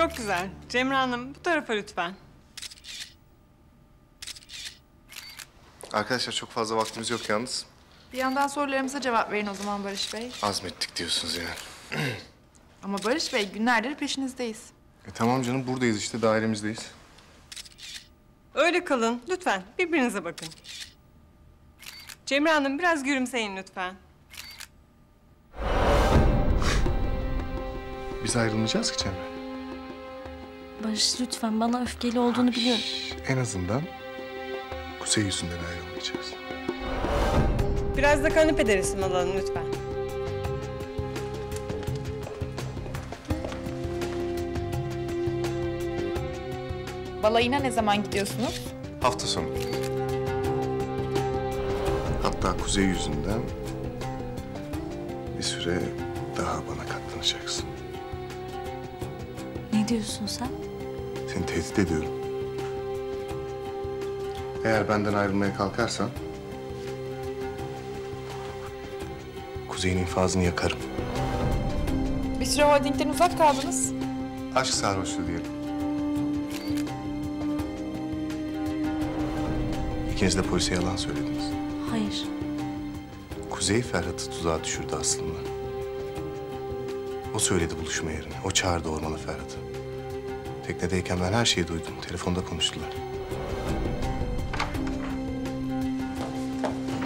Çok güzel. Cemre Hanım bu tarafa lütfen. Arkadaşlar çok fazla vaktimiz yok yalnız. Bir yandan sorularımıza cevap verin o zaman Barış Bey. Azmettik diyorsunuz yani. Ama Barış Bey günlerdir peşinizdeyiz. E tamam canım buradayız işte dairemizdeyiz. Öyle kalın. Lütfen birbirinize bakın. Cemre Hanım biraz gülümseyin lütfen. Biz ayrılmayacağız ki Cemre. Barış lütfen bana öfkeli olduğunu biliyorum. En azından Kuzey yüzünden ayrılmayacağız. Biraz da kanepede resim alalım lütfen. Balayına ne zaman gidiyorsunuz? Hafta sonu. Hatta Kuzey yüzünden bir süre daha bana katlanacaksın. Ne diyorsun sen? Seni tehdit ediyorum. Eğer benden ayrılmaya kalkarsan... Kuzey'in infazını yakarım. Bir süre holdingden uzak kaldınız. Aşk sarhoşluğu diyelim. İkiniz de polise yalan söylediniz. Hayır. Kuzey Ferhat'ı tuzağa düşürdü aslında. O söyledi buluşma yerini. O çağırdı ormana Ferhat'ı. Teknedeyken ben her şeyi duydum. Telefonda konuştular.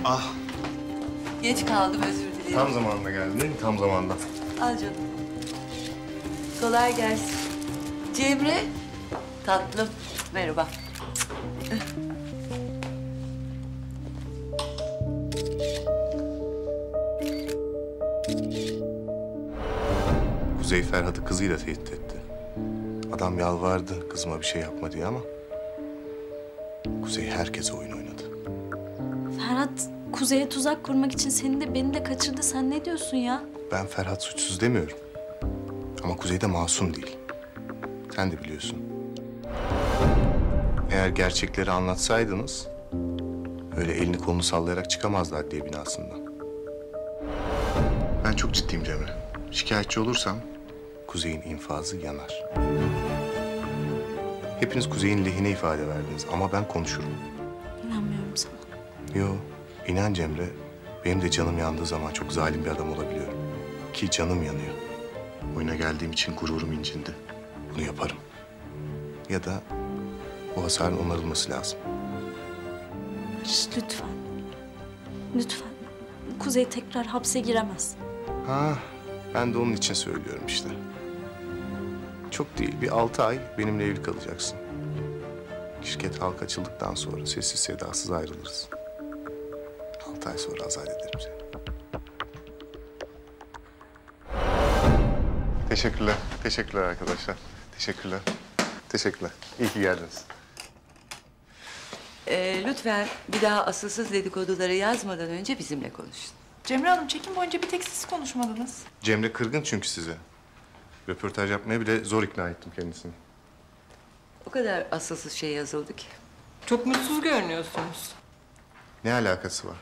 Ah, Geç kaldım özür dilerim. tam zamanında geldin değil mi? Tam zamanda. Al canım. Kolay gelsin. Cemre. Tatlım. Merhaba. Kuzey Ferhat'ı kızıyla tehdit etti. Adam yalvardı kızıma bir şey yapma diye ama... Kuzey herkese oyun oynadı. Ferhat Kuzey'e tuzak kurmak için seni de beni de kaçırdı. Sen ne diyorsun ya? Ben Ferhat suçsuz demiyorum. Ama Kuzey de masum değil. Sen de biliyorsun. Eğer gerçekleri anlatsaydınız... ...öyle elini kolunu sallayarak çıkamazdı adliye binasından. Ben çok ciddiyim Cemre. Şikayetçi olursam Kuzey'in infazı yanar. Hepiniz Kuzey'in lehine ifade verdiniz ama ben konuşurum. İnanmıyorum sana. Yo, inan Cemre, benim de canım yandığı zaman çok zalim bir adam olabiliyorum. Ki canım yanıyor. Oyuna geldiğim için gururum incindi. Bunu yaparım. Ya da bu hasarın onarılması lazım. Barış lütfen. Lütfen. Kuzey tekrar hapse giremez. Ha, ben de onun için söylüyorum işte. Çok değil, bir altı ay benimle evli kalacaksın. Şirket halka açıldıktan sonra sessiz sedasız ayrılırız. Altı ay sonra azat ederim seni. Teşekkürler, teşekkürler arkadaşlar. Teşekkürler, teşekkürler. İyi ki geldiniz. Ee, lütfen bir daha asılsız dedikoduları yazmadan önce bizimle konuşun. Cemre Hanım çekim boyunca bir tek siz konuşmadınız. Cemre kırgın çünkü size. Röportaj yapmaya bile zor ikna ettim kendisini. O kadar asılsız şey yazıldı ki. Çok mutsuz görünüyorsunuz. Ne alakası var?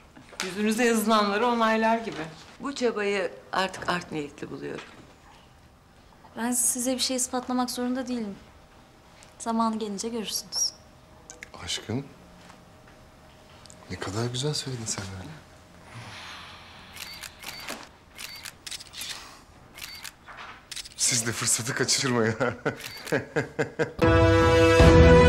Yüzünüze yazılanları onaylar gibi. Bu çabayı artık art niyetli buluyorum. Ben size bir şey ispatlamak zorunda değilim. Zamanı gelince görürsünüz. Aşkım. Ne kadar güzel söyledin sen öyle. Siz de fırsatı kaçırmayın.